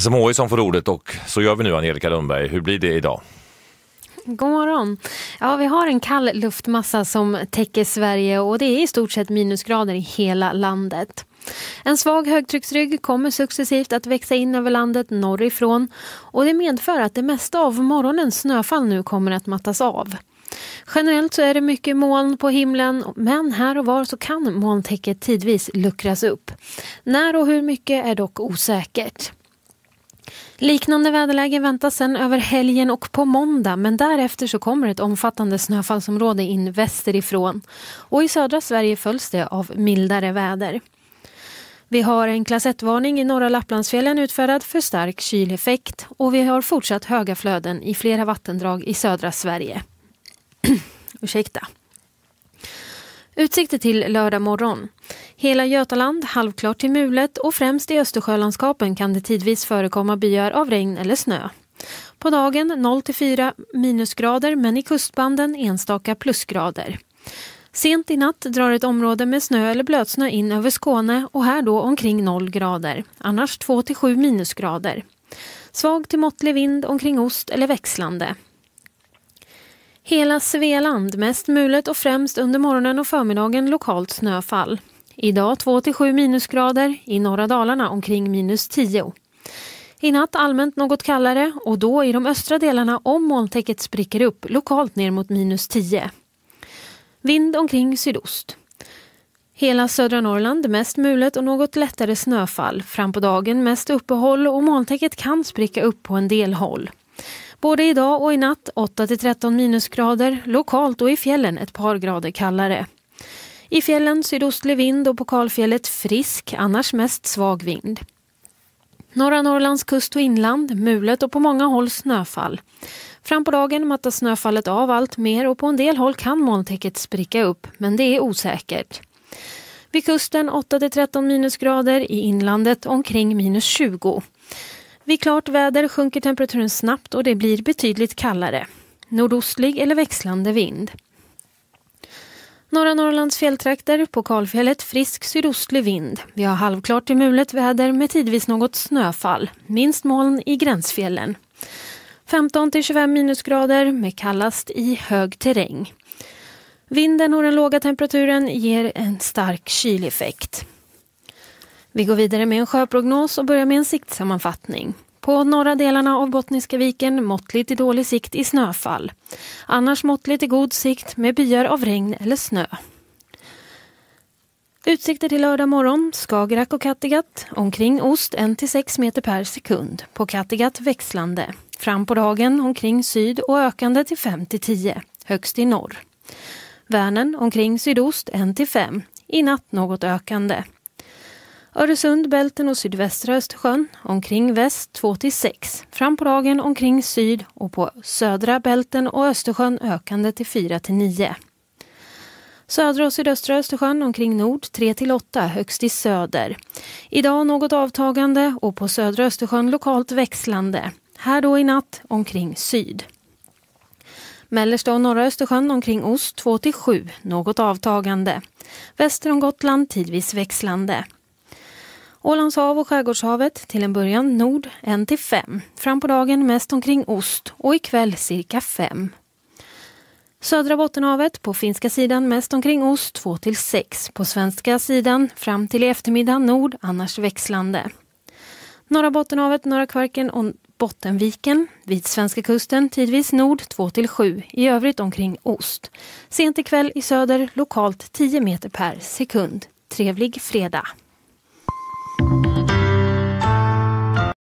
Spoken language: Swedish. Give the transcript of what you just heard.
SMHI som får ordet och så gör vi nu Angelica Lundberg. Hur blir det idag? God morgon. Ja, vi har en kall luftmassa som täcker Sverige och det är i stort sett minusgrader i hela landet. En svag högtrycksrygg kommer successivt att växa in över landet norrifrån och det medför att det mesta av morgonens snöfall nu kommer att mattas av. Generellt så är det mycket moln på himlen men här och var så kan molntäcket tidvis luckras upp. När och hur mycket är dock osäkert. Liknande väderläge väntas sen över helgen och på måndag men därefter så kommer ett omfattande snöfallsområde in västerifrån. Och i södra Sverige följs det av mildare väder. Vi har en klass 1-varning i norra Lapplandsfjällen utfärdad för stark kyleffekt och vi har fortsatt höga flöden i flera vattendrag i södra Sverige. Ursäkta. Utsikter till lördag morgon. Hela Götaland halvklart till mulet och främst i Östersjölandskapen kan det tidvis förekomma byar av regn eller snö. På dagen 0 4 minusgrader men i kustbanden enstaka plusgrader. Sent i natt drar ett område med snö eller blötsnö in över Skåne och här då omkring 0 grader, annars 2 7 minusgrader. Svag till måttlig vind omkring ost eller växlande. Hela Svealand mest mulet och främst under morgonen och förmiddagen lokalt snöfall. Idag 2-7 minusgrader, i norra Dalarna omkring minus 10. I natt allmänt något kallare och då i de östra delarna om molntäcket spricker upp lokalt ner mot minus 10. Vind omkring sydost. Hela södra Norrland mest mulet och något lättare snöfall. Fram på dagen mest uppehåll och molntäcket kan spricka upp på en del håll. Både idag och i natt 8-13 minusgrader, lokalt och i fjällen ett par grader kallare. I fjällen sydostlig vind och på kalfjället frisk, annars mest svag vind. Norra Norrlands kust och inland, mulet och på många håll snöfall. Fram på dagen mattas snöfallet av allt mer och på en del håll kan molntäcket spricka upp, men det är osäkert. Vid kusten 8-13 minusgrader, i inlandet omkring minus 20. Vid klart väder sjunker temperaturen snabbt och det blir betydligt kallare. Nordostlig eller växlande vind. Norra Norrlands fjälltrakter, på kalfjället frisk sydostlig vind. Vi har halvklart till mulet väder med tidvis något snöfall. Minst moln i gränsfjällen. 15 till 25 minusgrader med kallast i hög terräng. Vinden och den låga temperaturen ger en stark kyleffekt. Vi går vidare med en sjöprognos och börjar med en siktsammanfattning. På norra delarna av Bottniska viken måttligt till dålig sikt i snöfall. Annars måttligt till god sikt med byar av regn eller snö. Utsikter till lördag morgon, Skagerrak och Kattegatt. Omkring ost 1-6 meter per sekund. På Kattegatt växlande. Fram på dagen omkring syd och ökande till 5-10. Högst i norr. Värnen omkring sydost 1-5. I natt något ökande. Öresund, Bälten och sydvästra Östersjön omkring väst 2 6. Fram på dagen omkring syd och på södra Bälten och Östersjön ökande till 4 9. Södra och sydöstra Östersjön omkring nord 3 8 högst i söder. Idag något avtagande och på södra Östersjön lokalt växlande. Här då i natt omkring syd. Mellersta och norra Östersjön omkring ost 2 7, något avtagande. Väster om Gotland tidvis växlande. Ålands hav och Skärgårdshavet till en början nord 1 till 5. Fram på dagen mest omkring ost och ikväll cirka 5. Södra Bottenhavet på finska sidan mest omkring ost 2 till 6. På svenska sidan fram till i eftermiddag nord, annars växlande. Norra Bottenhavet, Norra Kvarken och Bottenviken. Vid svenska kusten tidvis nord 2 till 7. I övrigt omkring ost. Sent ikväll i söder lokalt 10 meter per sekund. Trevlig fredag! thank you